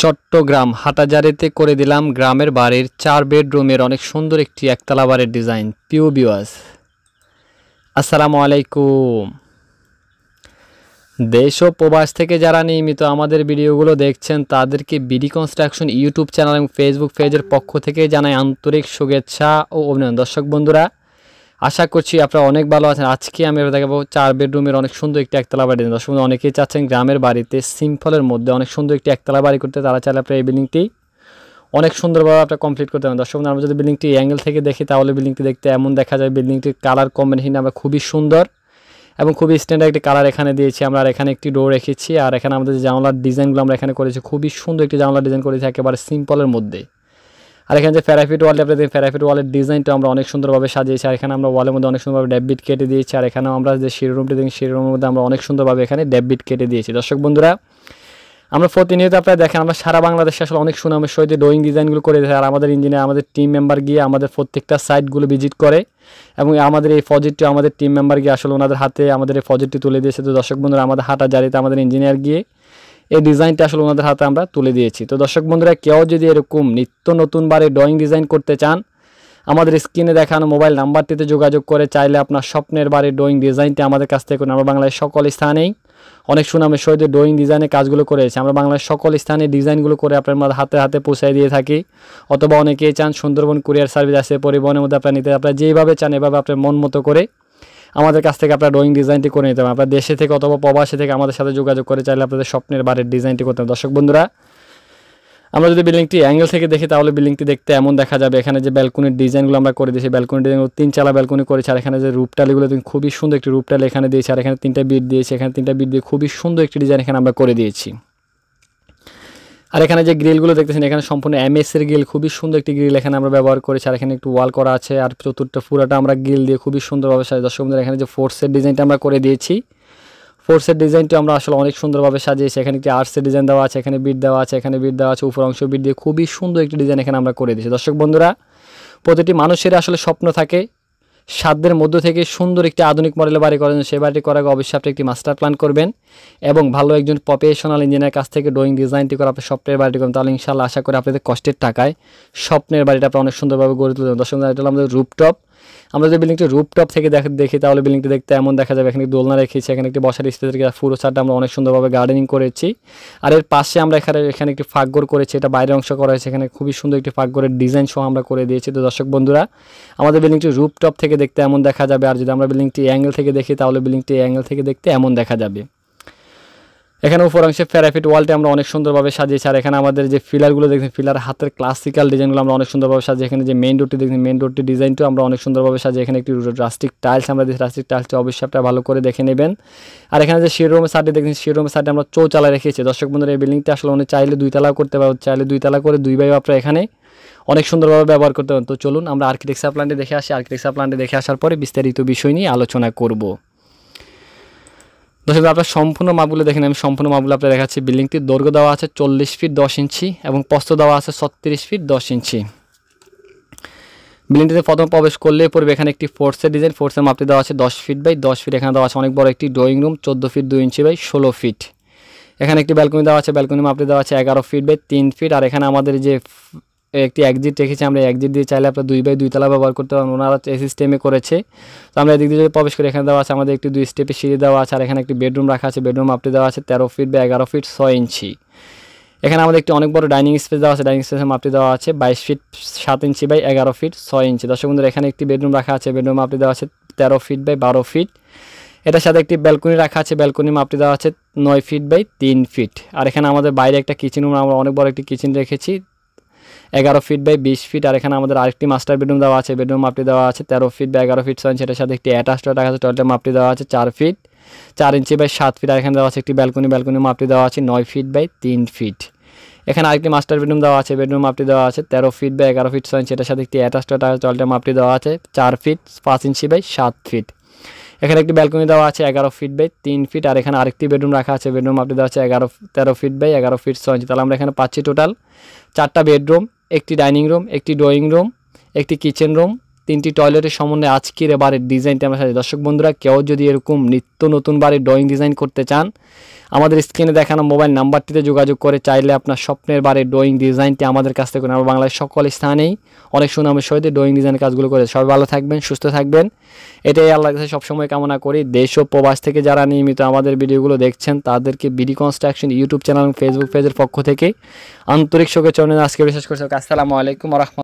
চট্টগ্রাম হাটাজারিতে করে দিলাম গ্রামের বাড়ির চার বেডরুমের অনেক সুন্দর একটি একতলা বাড়ির ডিজাইন পিউ বিওয়াস আসসালামু আলাইকুম। দেশ ও প্রবাস থেকে যারা নিয়মিত আমাদের ভিডিওগুলো দেখছেন, তাদেরকে বিডি কনস্ট্রাকশন ইউটিউব চ্যানেল এবং ফেসবুক পেজের পক্ষ থেকে জানাই আন্তরিক শুভেচ্ছা ও অভিনন্দন। দর্শক বন্ধুরা আশা করছি আপনারা অনেক ভালো আছেন। আজকে আমি দেখাবো চার বেডরুমের অনেক সুন্দর একটি একতলা বাড়ি। দর্শক অনেকেই চাচ্ছেন গ্রামের বাড়িতে সিম্পলের মধ্যে অনেক সুন্দর একটি একতলা বাড়ি করতে। তারা চাইলে আপনার এই বিল্ডিংটি অনেক সুন্দরভাবে আপনার কমপ্লিট করতে পারেন। দর্শক আমরা যদি বিল্ডিংটি অ্যাঙ্গেল থেকে দেখি, তাহলে বিল্ডিংটি দেখতে এমন দেখা যায়। বিল্ডিংটির কালার কম্বিনেশন আমরা খুবই সুন্দর এবং খুবই স্ট্যান্ডার্ড একটি কালার এখানে দিয়েছি। আমরা আর এখানে একটি ডোর রেখেছি। আর এখানে আমাদের জানলার ডিজাইনগুলো আমরা এখানে করেছি, খুবই সুন্দর একটি জানলার ডিজাইন করেছি একেবারে সিম্পলের মধ্যে। আর এখানে যে ফ্যারাফিট ওয়ালটা আপনি ফ্যারাফিট ওয়ালের ডিজাইনটা আমরা অনেক সুন্দরভাবে সাজিয়েছি। আর এখানে আমরা ওয়ালের মধ্যে অনেক সুন্দরভাবে ডেবিট কেটে দিয়েছি। আর এখানেও আমরা যে শিরোরুমটি দেখি শিরোরুমের মধ্যে আমরা অনেক সুন্দরভাবে এখানে ডেবিট কেটে দিয়েছি। দর্শক বন্ধুরা, আমরা প্রতিনিয়ত আপনারা দেখেন, আমরা সারা বাংলাদেশে আসলে অনেক সুনামের সহিত ড্রয়িং ডিজাইনগুলো করে আর আমাদের ইঞ্জিনিয়ার আমাদের টিম মেম্বার গিয়ে আমাদের প্রত্যেকটা সাইটগুলো ভিজিট করে এবং আমাদের এই প্রজেক্টটি আমাদের টিম মেম্বার গিয়ে আসলে ওনাদের হাতে আমাদের এই প্রজেক্টটি তুলে দিয়েছে। তো দর্শক বন্ধুরা, আমাদের হাঁটা জারিতে আমাদের ইঞ্জিনিয়ার গিয়ে এই ডিজাইনটা আসলে ওনাদের হাতে আমরা তুলে দিয়েছি। তো দর্শক বন্ধুরা, কেউ যদি এরকম নিত্য নতুনবারে ড্রয়িং ডিজাইন করতে চান, আমাদের স্ক্রিনে দেখানো মোবাইল নাম্বারটিতে যোগাযোগ করে চাইলে আপনার স্বপ্নের বাড়ির ড্রয়িং ডিজাইনটি আমাদের কাছ থেকে আমরা বাংলায় সকল স্থানেই, অনেক সুনামের সহিত ড্রয়িং ডিজাইনের কাজগুলো করেছি আমরা বাংলার সকল স্থানে ডিজাইনগুলো করে আপনার হাতে হাতে পৌঁছাই দিয়ে থাকি। অথবা অনেকেই চান সুন্দরবন কুরিয়ার সার্ভিস আছে, পরিবহনের মধ্যে আপনার নিতে, আপনার যেভাবে চান এভাবে আপনার মন মতো করে আমাদের কাছ থেকে আপনার ড্রয়িং ডিজাইনটি করে নিতে পারেন। আপনার দেশে থেকে অথবা প্রবাসী থেকে আমাদের সাথে যোগাযোগ করে চাইলে আপনাদের স্বপ্নের বাড়ির ডিজাইনটি করতে দর্শক বন্ধুরা, আমরা যদি বিল্ডিংটি অ্যাঙ্গেল থেকে দেখি, তাহলে বিল্ডিংটি দেখতে এমন দেখা যাবে। এখানে যে ব্যালকনির ডিজাইনগুলো আমরা করে দিয়েছি ব্যালকনির ডিজাইন তিন চালা ব্যালকনি করেছি, আর এখানে যে রূপটালিগুলো খুবই সুন্দর একটি রূপটালি এখানে দিয়েছি, আর এখানে তিনটা বিট দিয়েছি, এখানে তিনটা বিট দিয়ে খুবই সুন্দর একটি ডিজাইন এখানে আমরা করে দিয়েছি। আর এখানে যে গ্রিলগুলো দেখতেছেন, এখানে সম্পূর্ণ এমএস এর গ্রিল, খুবই সুন্দর একটি গ্রিল এখানে আমরা ব্যবহার করেছি। আর এখানে একটু ওয়াল করা আছে, আর চতুর্থ পুরাটা আমরা গ্রিল দিয়ে খুবই সুন্দরভাবে সাজিয়ে দর্শক বন্ধুরা, এখানে যে ফোর্সের ডিজাইনটা আমরা করে দিয়েছি ফোর্সের ডিজাইনটি আমরা আসলে অনেক সুন্দরভাবে সাজিয়েছি। এখানে একটি আর্টসের ডিজাইন দেওয়া আছে, এখানে বিট দেওয়া আছে, এখানে বিট দেওয়া আছে, উপর অংশ বিট দিয়ে খুবই সুন্দর একটি ডিজাইন এখানে আমরা করে দিয়েছি। দর্শক বন্ধুরা, প্রতিটি মানুষের আসলে স্বপ্ন থাকে সাধ্যের মধ্য থেকে সুন্দর একটি আধুনিক মডেলের বাড়ি করেন। সে বাড়িটি করার আগে অবশ্যই আপনি একটি মাস্টার প্ল্যান করবেন এবং ভালো একজন প্রফেশনাল ইঞ্জিনিয়ার কাছ থেকে ড্রয়িং ডিজাইনটি করে আপনি স্বপ্নের বাড়িটি করবেন। তাহলে ইনশাল্লাহ আশা করি আপনাদের কষ্টের টাকায় স্বপ্নের বাড়িটা আপনি অনেক সুন্দরভাবে গড়ে তুলবেন। দর্শক, এটা আমাদের রুপটপ আমরা যদি বিল্ডিংটি রুপটপ থেকে দেখি তাহলে বিল্ডিংটি দেখতে এমন দেখা যাবে। এখানে দোলনা রেখেছি, এখানে একটি বসার স্পেস রেখে পুরো ছাদটা আমরা অনেক সুন্দরভাবে গার্ডেনিং করেছি। আর এর পাশে আমরা এখানে এখানে একটি ফাঁকগর করেছি, এটা বাইরের অংশ করা হয়েছে। এখানে খুবই সুন্দর একটি ফাঁকগরের ডিজাইন সহ আমরা করে দিয়েছি। তো দর্শক বন্ধুরা, আমাদের বিল্ডিংটি রুপটপ থেকে দেখতে এমন দেখা যাবে। আর যদি আমরা বিল্ডিংটি অ্যাঙ্গেল থেকে দেখি, তাহলে বিল্ডিংটি অ্যাঙ্গেল থেকে দেখতে এমন দেখা যাবে। এখানে উপর অংশে প্যারাফিট ওয়ালটি আমরা অনেক সুন্দরভাবে সাজিয়েছি। আর এখানে আমাদের যে ফিলারগুলো দেখছেন, ফিলার হাতের ক্লাসিক্যাল ডিজাইনগুলো আমরা অনেক সুন্দরভাবে সাজিয়ে এখানে যে মেন ডোরটি দেখছেন মেন ডোরটি ডিজাইনটাও আমরা অনেক সুন্দরভাবে সাজিয়ে এখানে একটি রাস্টিক টাইলস আমরা দিয়েছি রাস্টিক টাইলসটি অবশ্যই আপনারা ভালো করে দেখে নেবেন। আর এখানে যে শিরোমের সাইডে দেখছেন শিরোমের সাইডে আমরা চৌচালা রেখেছি। দর্শক বন্ধুরা, এই বিল্ডিংটা আসলে অনেক চাইলে দুই তালা করতে পারব চাইলে দুই তালা করে দুই ভাই আপনারা এখানে অনেক সুন্দরভাবে ব্যবহার করতে পারেন তো চলুন আমরা আর্কিটেকচার প্ল্যানটি দেখে আসি। আর্কিটেকচার প্ল্যানটি দেখে আসার পরে বিস্তারিত বিষয় নিয়ে আলোচনা করব। দর্শক আপনার সম্পূর্ণ মাপগুলো দেখেন আমি সম্পূর্ণ মাপগুলো আপনার দেখাচ্ছি। বিল্ডিংটির দৈর্ঘ্য দেওয়া আছে চল্লিশ ফিট দশ ইঞ্চি এবং পস্ত দেওয়া আছে ছত্রিশ ফিট দশ ইঞ্চি। বিল্ডিংটিতে প্রথম প্রবেশ করলে পড়বে এখানে একটি ফোর্সের ডিজাইন। ফোর্সের মাপটি দেওয়া আছে দশ ফিট বাই দশ ফিট। এখানে দেওয়া আছে অনেক বড় একটি ড্রয়িং রুম, চোদ্দ ফিট দুই ইঞ্চি বাই ষোলো ফিট। এখানে একটি ব্যালকনি দেওয়া আছে। ব্যালকনি মাপটি দেওয়া আছে এগারো ফিট বাই তিন ফিট। আর এখানে আমাদের যে একটি একজিট রেখেছি, আমরা একজিট দিয়ে চাইলে আপনার দুই বাই দুই তলা ব্যবহার করতে পারেন ওনারা এই সিস্টেমে করেছে। তো আমরা এদিক দিয়ে প্রবেশ করি, এখানে দেওয়া আছে আমাদের একটি দুই স্টেপে সিঁড়ি দেওয়া আছে, আর এখানে একটি বেডরুম রাখা আছে। বেডরুম আপনি দেওয়া আছে তেরো ফিট বা এগারো ফিট ছয় ইঞ্চি। এখানে আমাদের একটি অনেক বড় ডাইনিং স্পেস দেওয়া আছে। ডাইনিং স্পেসের মাপটি দেওয়া আছে বাইশ ফিট সাত ইঞ্চি বাই এগারো ফিট ছয় ইঞ্চি। দর্শক বন্ধুরা, এখানে একটি বেডরুম রাখা আছে। বেডরুম মাপটি দেওয়া আছে তেরো ফিট বাই বারো ফিট এটার সাথে একটি ব্যালকনি রাখা আছে। ব্যালকনি মাপটি দেওয়া আছে নয় ফিট বাই তিন ফিট আর এখানে আমাদের বাইরে একটা কিচেন রুম আমরা অনেক বড় একটি কিচেন রেখেছি। এগারো ফিট বাই বিশ ফিট আর এখানে আমাদের আরেকটি মাস্টার বেডরুম দেওয়া আছে বেডরুম মাপটি দেওয়া আছে, তেরো ফিট বা এগারো ফিট সেটার সাথে একটি অ্যাটাচ টয়লেট আছে টয়লেটের মাপটি দেওয়া আছে চার ফিট চার ইঞ্চি বাই সাত ফিট আর এখানে দেওয়া আছে একটি ব্যালকনি ব্যালকনি মাপটি দেওয়া আছে নয় ফিট বাই তিন ফিট এখানে আরেকটি মাস্টার বেডরুম দেওয়া আছে বেডরুম মাপটি দেওয়া আছে তেরো ফিট বা এগারো ফিট সেটার সাথে একটি অ্যাটাচ আছে টয়লেটের মাপটি দেওয়া আছে চার ফিট পাঁচ ইঞ্চি বাই সাত ফিট এখানে একটি ব্যালকনি দেওয়া আছে, এগারো ফিট বাই তিন ফিট আর এখানে আরেকটি বেডরুম রাখা আছে বেডরুম আপনি দেওয়া আছে, এগারো, তেরো ফিট বাই এগারো ফিট ছয় ইঞ্চি তাহলে আমরা এখানে পাচ্ছি টোটাল চারটা বেডরুম একটি ডাইনিং রুম একটি ড্রয়িং রুম একটি কিচেন রুম তিনটি টয়লেটের সমন্বয়ে আজকের এবারের ডিজাইনটি আমার সাথে দর্শক বন্ধুরা, কেউ যদি এরকম নিত্য নতুন বাড়ির ড্রয়িং ডিজাইন করতে চান, আমাদের স্ক্রিনে দেখানো মোবাইল নাম্বারটিতে যোগাযোগ করে চাইলে আপনার স্বপ্নের বাড়ির ড্রয়িং ডিজাইনটি আমাদের কাছ থেকে আমরা বাংলাদেশ সকল স্থানেই অনেক সুনামের সহিত ড্রয়িং ডিজাইনের কাজগুলো করে সবাই ভালো থাকবেন, সুস্থ থাকবেন। এটাই আল্লাহর কাছে সবসময় কামনা করি। দেশ ও প্রবাস থেকে যারা নিয়মিত আমাদের ভিডিওগুলো দেখছেন, তাদেরকে বিডি কনস্ট্রাকশন ইউটিউব চ্যানেল এবং ফেসবুক পেজের পক্ষ থেকে আন্তরিক শুভেচ্ছা জানিয়ে আজকে বিশেষ করে আসসালামু আলাইকুম রহমতুল্লাহ।